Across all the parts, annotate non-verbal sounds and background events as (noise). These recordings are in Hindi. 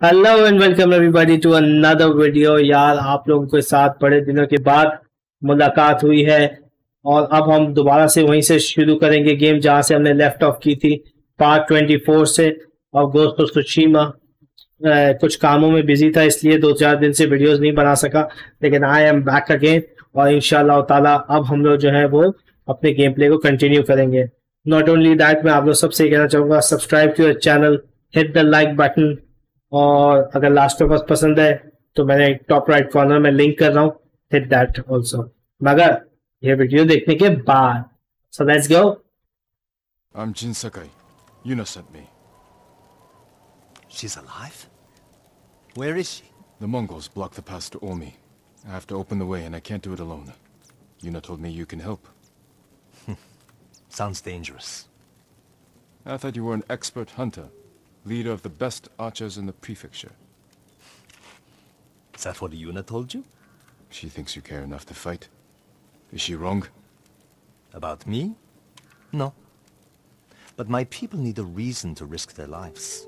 Hello and welcome everybody to another video यार, आप लोगों के साथ बड़े दिनों के बाद मुलाकात हुई है और अब हम दोबारा से वहीं से शुरू करेंगे गेम जहाँ से हमने लेफ़्ट ऑफ़ की थी पार्ट 24 से और ऑफ़ सुशीमा कुछ कामों में बिज़ी था इसलिए दो चार दिन से वीडियोस नहीं बना सका, लेकिन आई एम बैक अगेन और इंशाल्लाह ताला अब हम लोग जो है वो अपने गेम प्ले को कंटिन्यू करेंगे। नॉट ओनली दैट मैं आप लोग सबसे कहना चाहूँगा subscribe to channel hit the like button और अगर लास्ट ऑफ़ अस पसंद है तो मैंने टॉप राइट कॉर्नर में लिंक कर रहा हूँ हिट दैट ऑल्सो मगर ये वीडियो देखने के बाद so let's go I'm Jin Sakai. Yuna sent me. She's alive? Where is she? The Mongols blocked the pass to Omi. I have to open the way and I can't do it alone. Yuna told me you can help. Sounds dangerous. I thought you were an expert hunter, leader of the best archers in the prefecture. Is that what Yuna told you? She thinks you care enough to fight. Is she wrong? About me? No. But my people need a reason to risk their lives.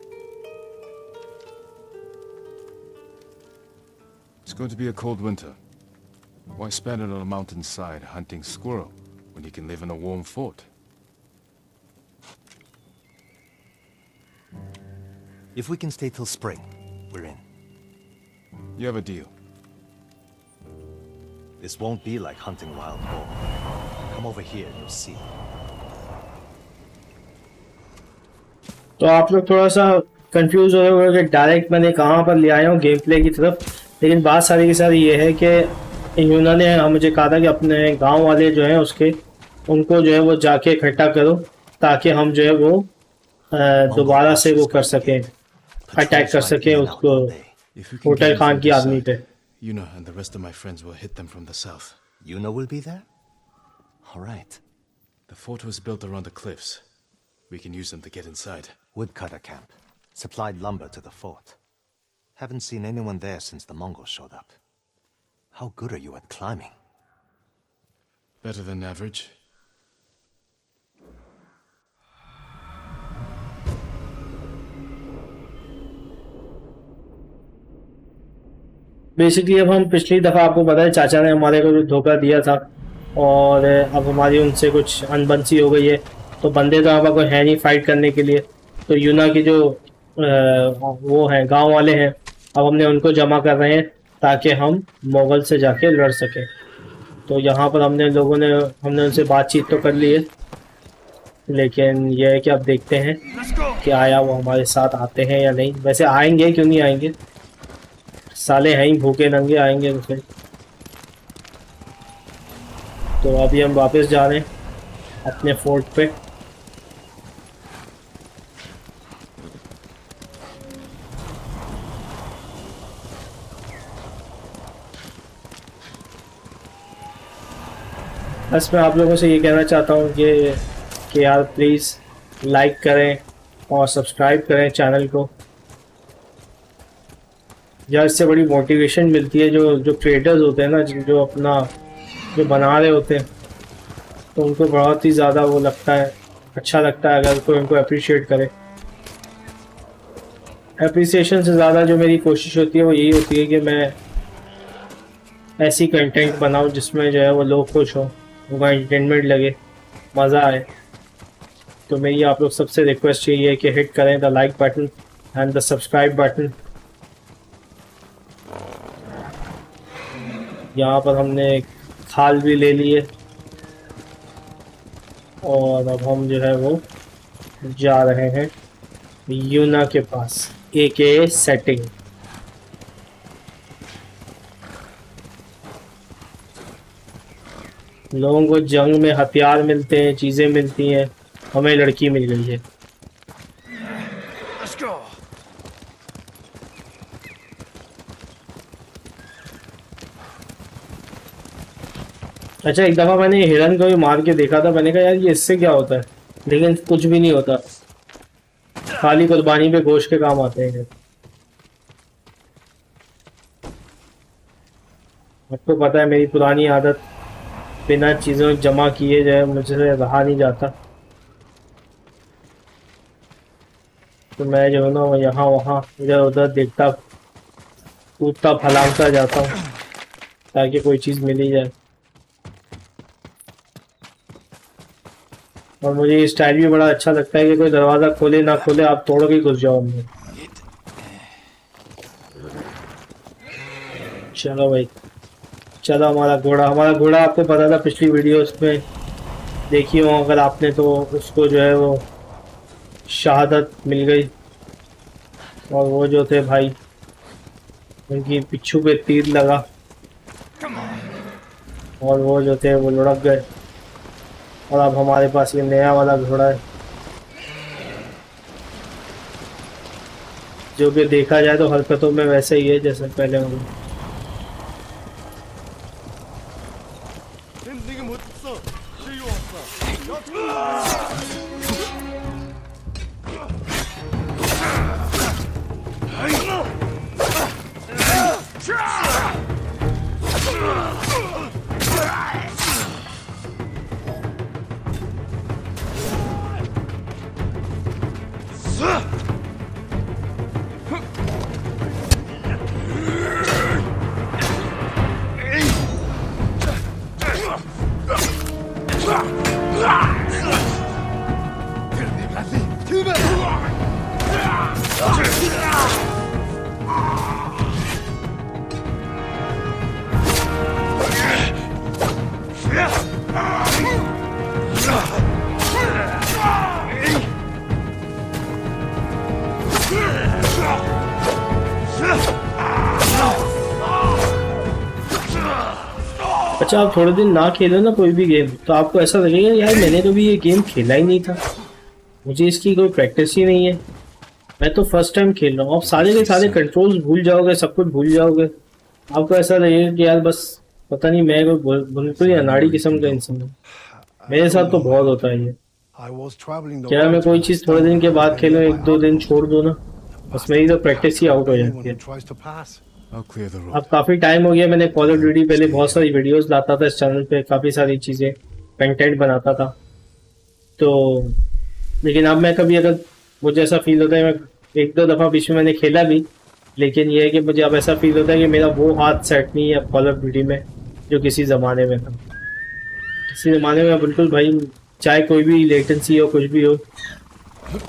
It's going to be a cold winter. Why spend it on a mountainside hunting squirrel when you can live in a warm fort? If we can stay till spring, we're in. You have a deal. This won't be like hunting wild boar. Come over here and you'll see. तो आप लोग थोड़ा सा कंफ्यूज हो रहे होंगे कि डायरेक्ट मैंने कहाँ पर ले आया हूँ गेम प्ले की तरफ़ लेकिन बात सारी की सारी ये है कि यूना ने मुझे कहा था कि अपने गाँव वाले जो हैं उसके उनको जो है वो जाके इकट्ठा करो ताकि हम जो है वो दोबारा से वो कर सकें अटैक कर सकें उसको If you can hotel get them Khan from की the आदमी south, पे Yuna and the rest of my friends will hit them from the south. Yuna will be there? All right. The fort was built around the cliffs. We can use them to get inside. Woodcutter camp. Supplied lumber to the fort. Haven't seen anyone there since the Mongols showed up. How good are you at climbing? Better than average. Basically अब हम पिछली दफ़ा आपको पता है चाचा ने हमारे को जो धोखा दिया था और अब हमारी उनसे कुछ अनबंसी हो गई है। तो बंदे तो कोई है नहीं फाइट करने के लिए। तो यूना की जो वो है गाँव वाले हैं अब हमने उनको जमा कर रहे हैं ताकि हम मुगल से जाके लड़ सकें। तो यहाँ पर हमने लोगों ने हमने उनसे बातचीत तो कर ली है। लेकिन यह है कि अब देखते हैं कि आया वो हमारे साथ आते हैं या नहीं। वैसे आएँगे क्यों नहीं आएँगे? साले हैं ही, भूखे नंगे आएँगे तो तो अभी हम वापस जा रहे हैं अपने फोर्ट पे। बस मैं आप लोगों से ये कहना चाहता हूँ कि यार प्लीज़ लाइक करें और सब्सक्राइब करें चैनल को। यार इससे बड़ी मोटिवेशन मिलती है जो जो क्रिएटर्स होते हैं ना, जो जो अपना, जो बना रहे होते हैं तो उनको बहुत ही ज़्यादा वो लगता है अच्छा लगता है अगर कोई उनको अप्रिशिएट करे। अप्रिसिएशन से ज़्यादा जो मेरी कोशिश होती है वो यही होती है कि मैं ऐसी कंटेंट बनाऊँ जिसमें जो है वो लोग खुश हों, उनको एंटरटेनमेंट लगे, मज़ा आए। तो मेरी आप लोग सबसे रिक्वेस्ट यही है कि हिट करें the like button and the subscribe button यहाँ पर हमने खाल भी ले ली है और अब हम जो है वो जा रहे हैं यूना के पास ए के सेटिंग लोगों को जंग में हथियार मिलते हैं, चीज़ें मिलती हैं, हमें लड़की मिल गई है। अच्छा एक दफ़ा मैंने हिरन को भी मार के देखा था, मैंने कहा, यार, ये इससे क्या होता है? लेकिन कुछ भी नहीं होता। खाली कुर्बानी पे गोश्त के काम आते हैं। आपको पता है, मेरी पुरानी आदत बिना चीज़ों जमा किए जाए मुझसे रहा नहीं जाता। तो मैं जो है ना यहाँ, वहाँ, इधर, उधर देखता, कूदता फलांगता जाता हूँ, ताकि कोई चीज़ मिल जाए। और मुझे स्टाइल भी बड़ा अच्छा लगता है कि कोई दरवाज़ा खोले, ना खोले, आप तोड़ के घुस जाओ चलो भाई। चलो हमारा घोड़ा हमारा घोड़ा आपको पता था पिछली वीडियोस में। देखी हो, अगर आपने तो उसको जो है वो शहादत मिल गई। और वो जो थे भाई, उनकी पिच्छू पे तीर लगा। और वो जो थे वो लुढ़क गए। और अब हमारे पास ये नया वाला घोड़ा है। जो कि देखा जाए तो हरकतों में वैसे ही है जैसे पहले हम अच्छा आप थोड़े दिन ना खेलो ना कोई भी गेम तो आपको ऐसा लगेगा यार मैंने तो भी ये गेम खेला ही नहीं था। मुझे इसकी कोई प्रैक्टिस ही नहीं है। मैं तो फ़र्स्ट टाइम खेल रहा हूँ। आप सारे के सारे कंट्रोल्स भूल जाओगे सब कुछ भूल जाओगे। आपको ऐसा लगेगा कि यार बस पता नहीं मैं कोई बिल्कुल ही अनाड़ी किस्म का इंसान हूँ। मेरे साथ तो बहुत होता है ये। क्या मैं कोई चीज़ थोड़े दिन के बाद खेलूँ एक दो दिन छोड़ दो ना? बस मेरी तो प्रैक्टिस ही आउट हो जाती है। अब काफ़ी टाइम हो गया, मैंने कॉल ऑफ़ ड्यूटी पहले बहुत सारी वीडियोस लाता था इस चैनल पे, काफ़ी सारी चीज़ें कंटेंट बनाता था। तो लेकिन अब मैं कभी अगर मुझे ऐसा फील होता है, मैं एक दो दफ़ा बीच में मैंने खेला भी, लेकिन यह है कि मुझे अब ऐसा फील होता है कि मेरा वो हाथ सेट नहीं है कॉल ऑफ़ ड्यूटी में, जो किसी ज़माने में था। किसी ज़माने में बिल्कुल भाई, चाहे कोई भी लेटेंसी हो, कुछ भी हो,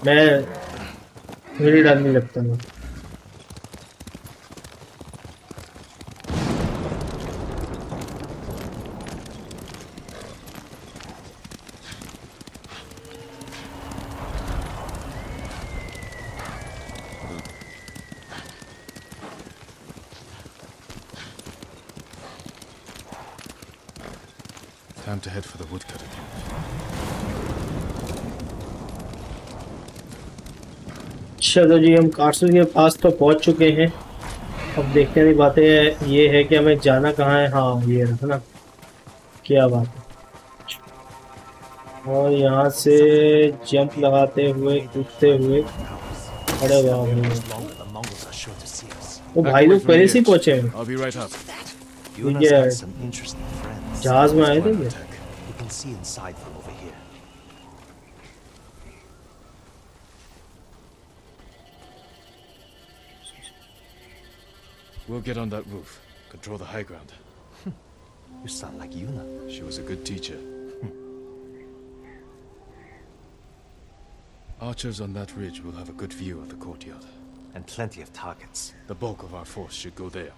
मैं मुझे डर नहीं लगता मैं चलो जी हम कार्सल के पास तो पहुँच चुके हैं। अब देखने की बातें ये है कि हमें जाना कहाँ है। हाँ ये ना। क्या बात है। और यहाँ से जंप लगाते हुए कूदते हुए। अरे वाह वो भाई लोग पहले से ही पहुँचे हैं. जहाज़ में आए थे We'll get on that roof. Control the high ground. (laughs) You sound like Yuna. She was a good teacher. (laughs) Archers on that ridge will have a good view of the courtyard. And plenty of targets. The bulk of our force should go there.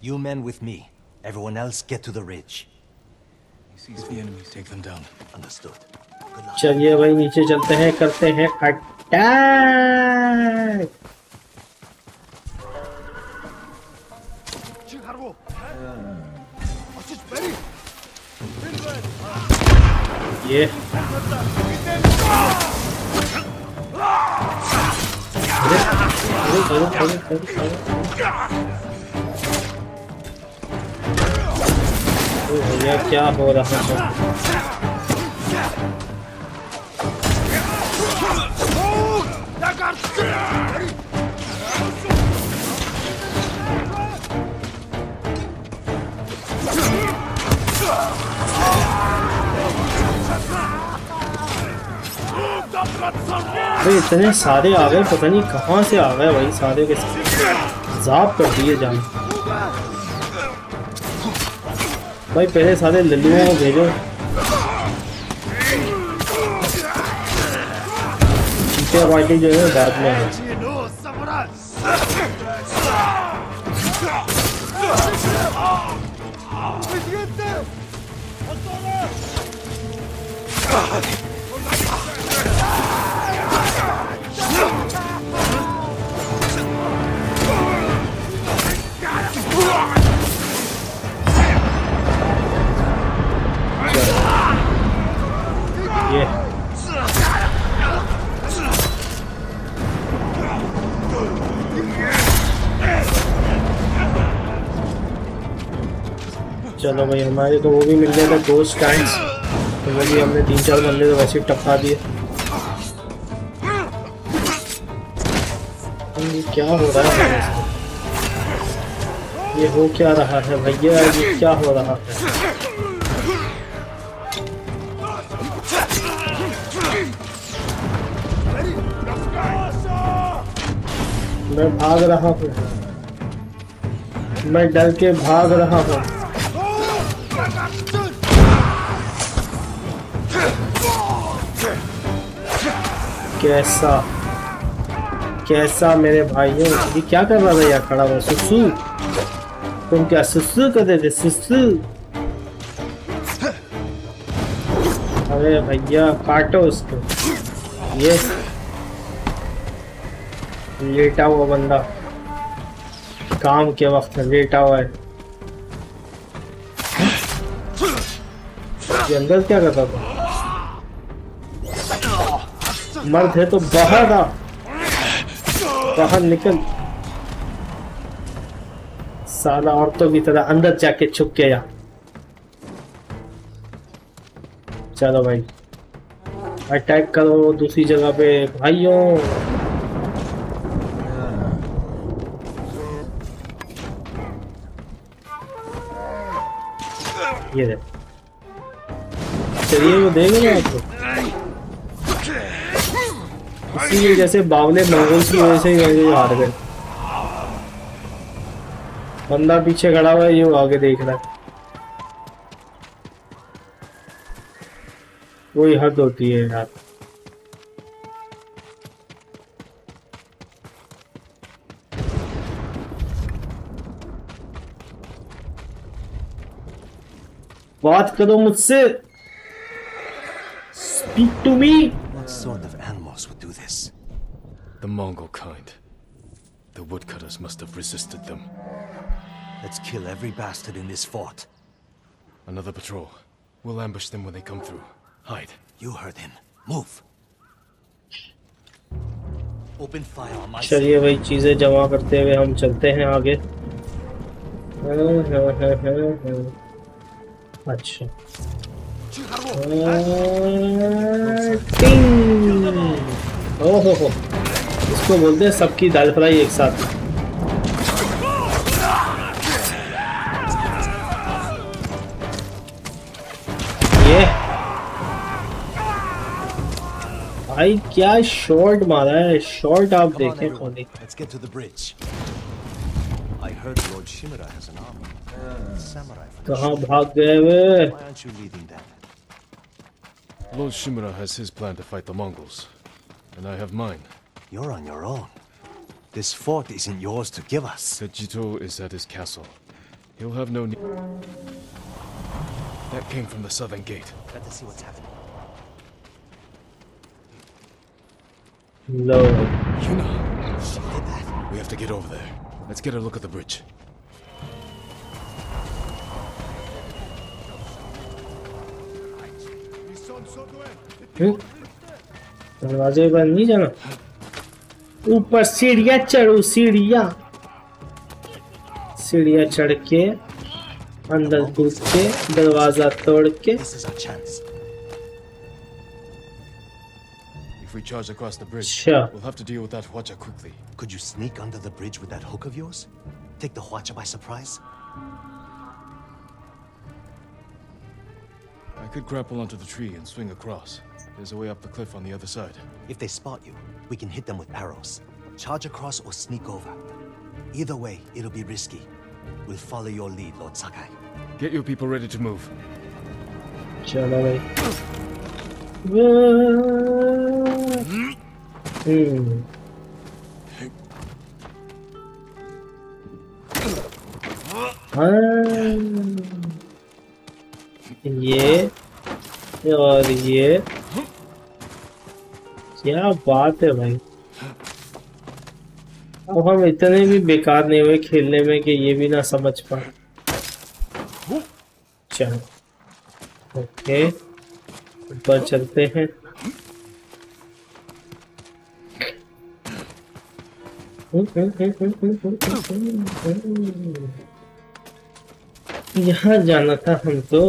You men with me. Everyone else get to the ridge. He sees the enemy, take them down. Understood. Good luck. चलिए भाई नीचे चलते हैं करते हैं अटैक ये अरे अरे अरे अरे अरे अरे ओ भैया क्या हो रहा है भाई इतने सारे आ गए, पता नहीं कहाँ से आ गए भाई सारे के जाप कर दिए जान। भाई पहले सारे लल्लुओं को भेजो। पार्टी जो है बाद में है। ये चलो भाई, हमारे तो वो भी मिल था दो स्टैंड तो वो भी हमने तीन चार बंदे तो वैसे ही टपका दिए। क्या हो रहा है? ये हो क्या रहा है भैया? ये क्या हो रहा है? मैं भाग रहा हूँ। मैं डर के भाग रहा हूँ। कैसा? कैसा मेरे भाइयों? ये क्या कर रहा था यार खड़ा हुआ? सुसु। तुम क्या सुसु कर रहे थे? सुसु। अरे भैया, काटो उसको। ये। लेटा हुआ बंदा। काम के वक्त लेटा हुआ है। ये अंदर क्या करता था? मर्द है तो बाहर आ। बाहर निकल। साला औरतों की तरह अंदर जाके छुप गया चलो भाई। अटैक करो दूसरी जगह पे, भाइयों। ये चलिए वो देंगे ना आपको इसीलिए जैसे बावले मंगोल की वजह से ही हार गए। बंदा पीछे खड़ा हुआ है, ये आगे देख रहा है। वही हद होती है यार। बात करो मुझसे। Speak to me The Mongol kind. The woodcutters must have resisted them. Let's kill every bastard in this fort. Another patrol. We'll ambush them when they come through. Hide. You heard him. Move. Open fire on my चलिए भाई चीजें जमा करते हुए हम चलते हैं आगे हाँ, हाँ, हाँ, हाँ, हाँ। अच्छा टिंग ओहो हो इसको बोलते हैं सबकी दाल फ्राई एक साथ ये भाई क्या शॉट मारा है शॉट आप देखें. खाली कहाँ भाग गए वे? Lord Shimura has his plan to fight the Mongols. And I have mine. You're on your own. This fort isn't yours to give us. Sejito is at his castle. He'll have no need. That came from the southern gate. Let's see what's happening. No. Yuna! She did that. We have to get over there. Let's get a look at the bridge. 응? 나 마지막이잖아. ऊपर सीढ़ियाँ चढ़ो सीढ़ियाँ सीढ़ियाँ चढ़ के अंदर कूद के दरवाजा तोड़ के This is our chance. If we charge across the bridge, Sure. we'll have to deal with that Hwacha quickly. Could you sneak under the bridge with that hook of yours? Take the Hwacha by surprise? I could grapple onto the tree and swing across. There's a way up the cliff on the other side. If they spot you, we can hit them with arrows. Charge across or sneak over. Either way, it'll be risky. We'll follow your lead, Lord Sakai. Get your people ready to move. चलो भाई हम्म हाँ, ये और ये क्या बात है भाई। अब हम इतने भी बेकार नहीं हुए खेलने में कि ये भी ना समझ पाए। चलो। ओके। ऊपर चलते हैं। यहाँ जाना था हम तो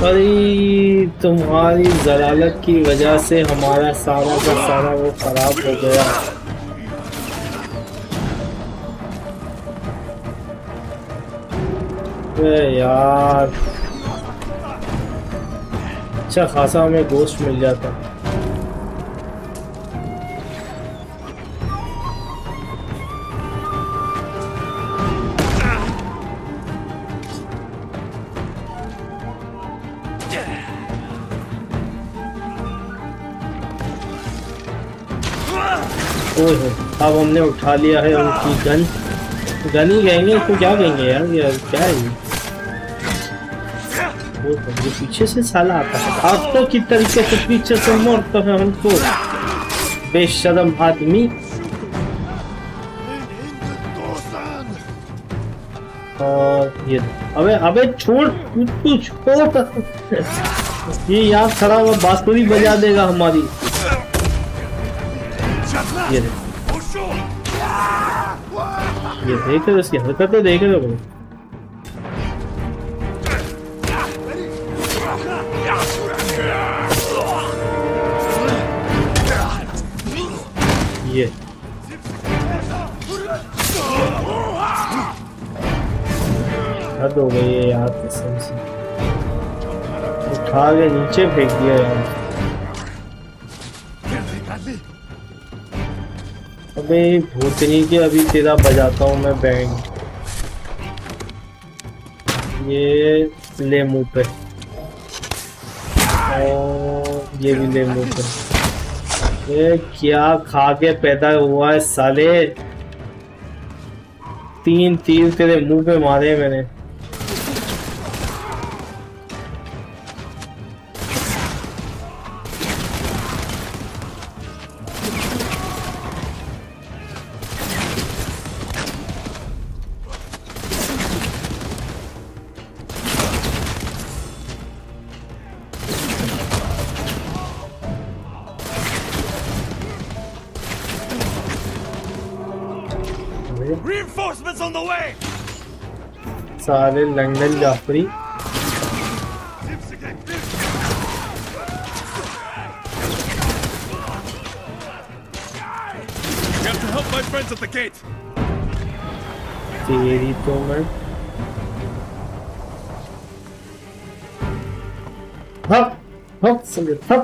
अरे तुम्हारी जलालत की वजह से हमारा सारा का सारा वो खराब हो गया। यार अच्छा खासा हमें गोश्त मिल जाता। ओए हो। अब हमने उठा लिया है उनकी गन। गन ही कहेंगे इसको क्या कहेंगे यार? यार क्या है? ये वो तो ये पीछे से साला आता है। हाथों की तरीके से पीछे से मारता है हमको? बेशरम आदमी। और ये अबे अबे छोड़, तू तू छोड़। ये यहाँ खड़ा हुआ बांसुरी बजा देगा हमारी। ये ये देख रहे हो इसकी हरकतें देख रहे हो ये। हद हो गई है यार, कसम से। के नीचे फेंक दिया यार। अबे भूतनी के अभी तेरा बजाता हूँ मैं बैंड। ये ले मुँह पे। ये भी ले मुँह पे। ये क्या खा के पैदा हुआ है साले? तीन तीर तेरे मुँह पे मारे मैंने। Reinforcements on the way! सारे London Jafri We have to help my friends at the gate! तेरी तो मैं हप हप समझ हप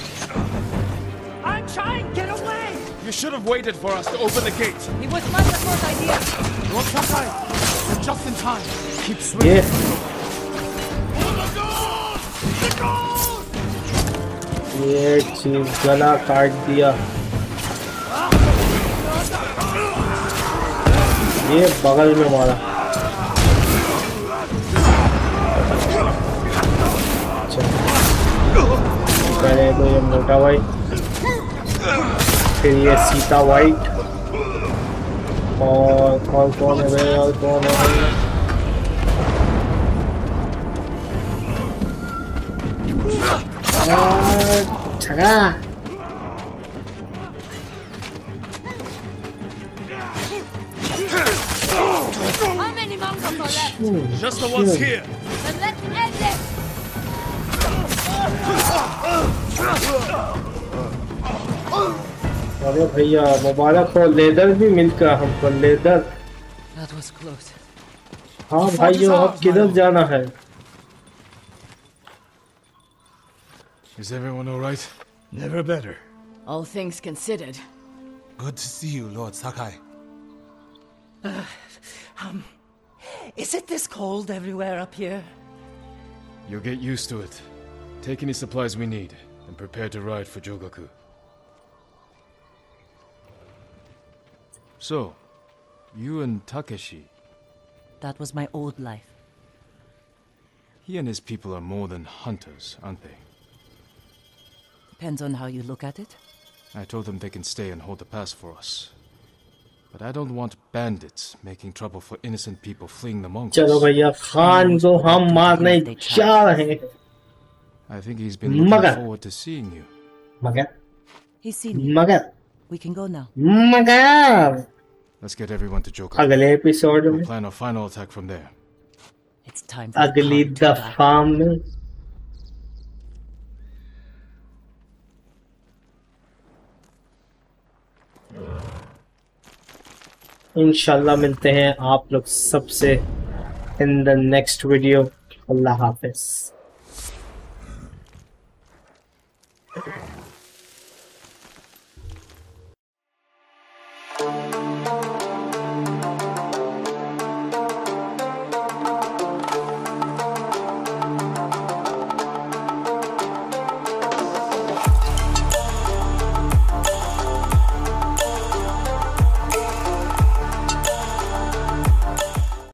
waited for us to open the gate. It was my first idea. Lord Sakai, you're just in time. Keep swinging. ये ये चीज गला काट दिया ये बगल में मारा चलो। पहले तो ये मोटा वाइट फिर ये सीता वाइट और और कौन है भाई और कौन है छगा। hmm, Just the ones hmm. here. And let's end it. (laughs) अरे भैया मुबारक हो लेदर भी मिलकर हमको लेदर That was close. हाँ भाइयों अब किधर जाना है Is everyone alright? Never better. All things considered. Good to see you, Lord Sakai. Is it this cold everywhere up here? You'll get used to it. Take any supplies we need, and prepare to ride for Jogaku. So, you and Takeshi, That was my old life. he and his people are more than hunters, aren't they? Depends on how you look at it. I told them they can stay and hold the pass for us. But I don't want bandits making trouble for innocent people fleeing the Mongols. चलो भैया खान को हम मारने जा रहे हैं I think he's been looking Maga. forward to seeing you. मगर He's seen you. मगर We can go now. मगर Let's get everyone to Jogaku. अगले एपिसोड में We'll plan our final attack from there. It's time for अगली Khan to die. दफा में इंशाल्लाह मिलते हैं आप लोग सबसे in the next video Allah Hafiz